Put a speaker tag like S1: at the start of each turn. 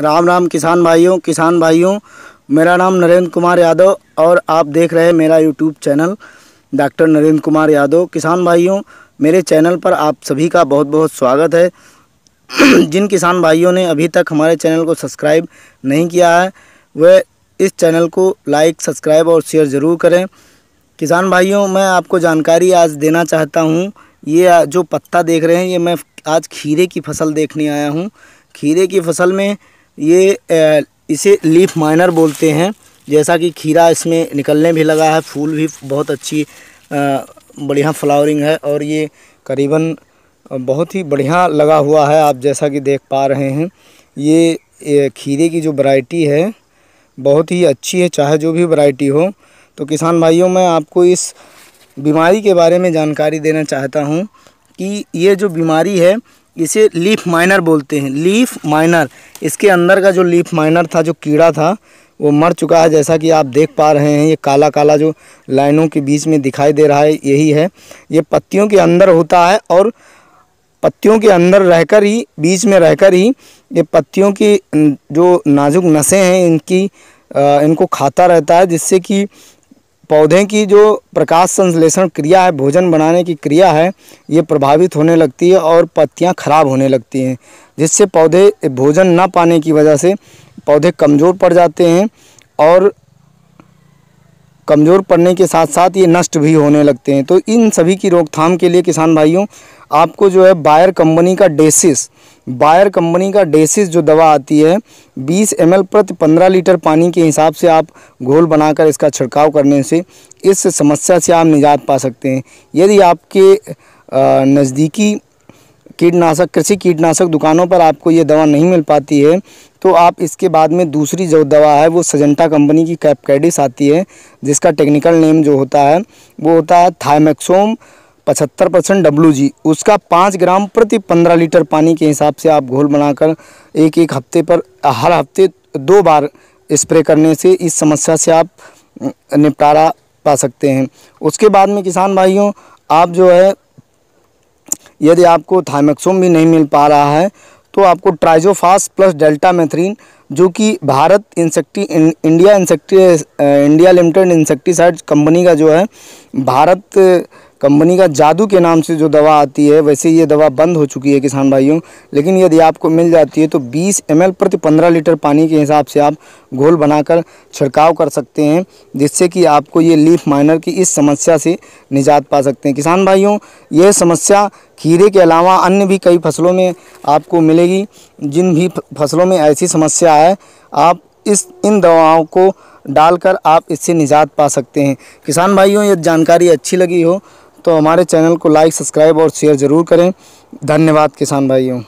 S1: राम राम किसान भाइयों किसान भाइयों, मेरा नाम नरेंद्र कुमार यादव और आप देख रहे हैं मेरा YouTube channel doctor Narendra Kumar Yadav. किसान भाइयों, मेरे चैनल पर आप सभी का बहुत बहुत स्वागत है। जिन किसान भाइयों ने अभी तक हमारे चैनल को सब्सक्राइब नहीं किया है वह इस चैनल को लाइक सब्सक्राइब और शेयर ज़रूर करें। किसान भाइयों, मैं आपको जानकारी आज देना चाहता हूँ। ये जो पत्ता देख रहे हैं, ये मैं आज खीरे की फ़सल देखने आया हूँ। खीरे की फ़सल में ये इसे लीफ माइनर बोलते हैं। जैसा कि खीरा इसमें निकलने भी लगा है फूल भी बहुत अच्छी बढ़िया फ्लावरिंग है और ये करीबन बहुत ही बढ़िया लगा हुआ है आप जैसा कि देख पा रहे हैं। ये, खीरे की जो वैरायटी है बहुत ही अच्छी है चाहे जो भी वैरायटी हो। तो किसान भाइयों मैं आपको इस बीमारी के बारे में जानकारी देना चाहता हूँ कि ये जो बीमारी है इसे लीफ माइनर बोलते हैं। लीफ माइनर इसके अंदर का जो लीफ माइनर था, जो कीड़ा था, वो मर चुका है। जैसा कि आप देख पा रहे हैं, ये काला काला जो लाइनों के बीच में दिखाई दे रहा है, यही है। ये पत्तियों के अंदर होता है और पत्तियों के अंदर रहकर ही, बीच में रहकर ही, ये पत्तियों की, जो नाजुक नसें हैं, इनकी इनको खाता रहता है, जिससे कि पौधे की जो प्रकाश संश्लेषण क्रिया है, भोजन बनाने की क्रिया है, ये प्रभावित होने लगती है और पत्तियाँ खराब होने लगती हैं, जिससे पौधे भोजन ना पाने की वजह से पौधे कमज़ोर पड़ जाते हैं और कमज़ोर पड़ने के साथ साथ ये नष्ट भी होने लगते हैं। तो इन सभी की रोकथाम के लिए किसान भाइयों, आपको जो है बायर कंपनी का डेसिस बायर कंपनी का डेसिस जो दवा आती है 20 एम प्रति 15 लीटर पानी के हिसाब से आप घोल बनाकर इसका छिड़काव करने से इस समस्या से आप निजात पा सकते हैं। यदि आपके नज़दीकी कीटनाशक, कृषि कीटनाशक दुकानों पर आपको ये दवा नहीं मिल पाती है तो आप इसके बाद में दूसरी जो दवा है, वो सजंटा कंपनी की कैपकेडिस आती है, जिसका टेक्निकल नेम जो होता है, वो होता है थाइमेक्सोम पचहत्तर परसेंट डब्लू जी उसका पाँच ग्राम प्रति पंद्रह लीटर पानी के हिसाब से आप घोल बनाकर एक एक हफ़्ते पर, हर हफ़्ते दो बार स्प्रे करने से इस समस्या से आप निपटारा पा सकते हैं। उसके बाद में किसान भाइयों, आप जो है, यदि आपको थाइमेक्सोम भी नहीं मिल पा रहा है तो आपको ट्राइजोफास प्लस डेल्टा मेथ्रीन, जो कि Bharat insecticides India insecticides India limited insecticide company का जो है, भारत कंपनी का जादू के नाम से जो दवा आती है, वैसे ये दवा बंद हो चुकी है किसान भाइयों। लेकिन यदि आपको मिल जाती है तो 20 एम प्रति 15 लीटर पानी के हिसाब से आप घोल बनाकर छिड़काव कर सकते हैं, जिससे कि आपको ये लीफ माइनर की इस समस्या से निजात पा सकते हैं। किसान भाइयों, ये समस्या खीरे के अलावा अन्य भी कई फ़सलों में आपको मिलेगी। जिन भी फ़सलों में ऐसी समस्या है, आप इस, इन दवाओं को डालकर आप इससे निजात पा सकते हैं। किसान भाइयों, ये जानकारी अच्छी लगी हो तो हमारे चैनल को लाइक सब्सक्राइब और शेयर ज़रूर करें। धन्यवाद किसान भाइयों।